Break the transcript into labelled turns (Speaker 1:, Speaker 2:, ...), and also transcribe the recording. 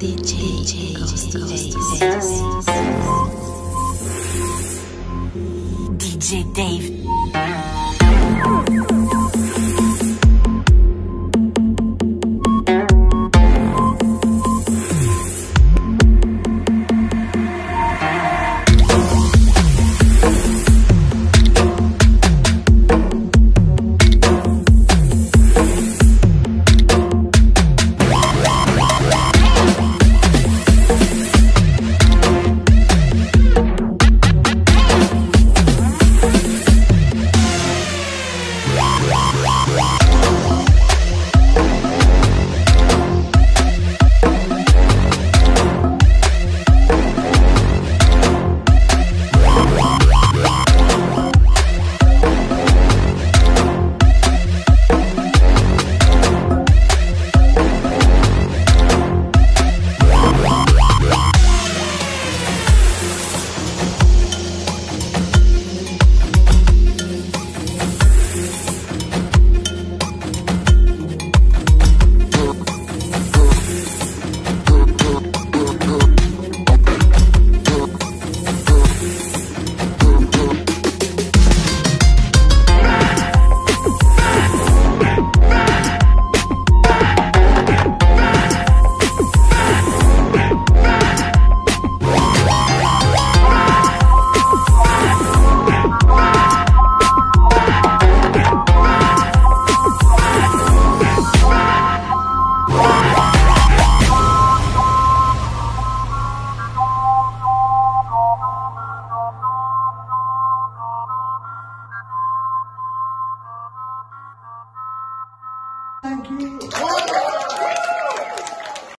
Speaker 1: DJ, DJ,
Speaker 2: DJ Dave.